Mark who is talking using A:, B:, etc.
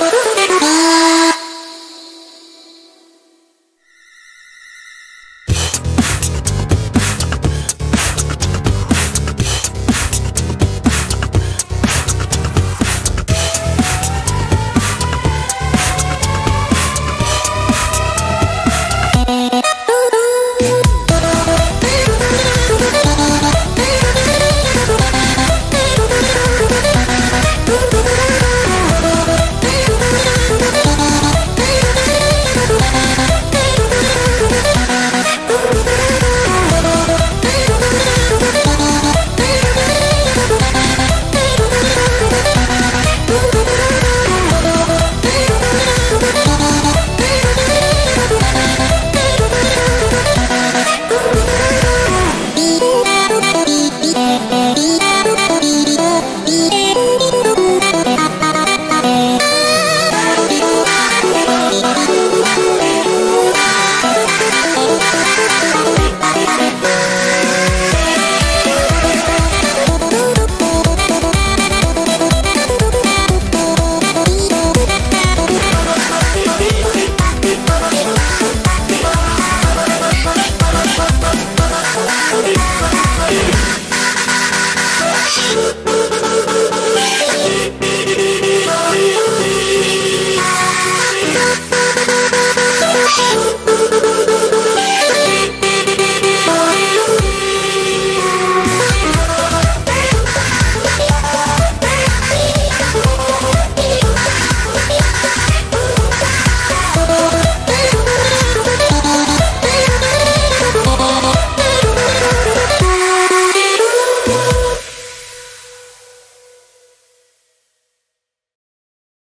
A: Woo!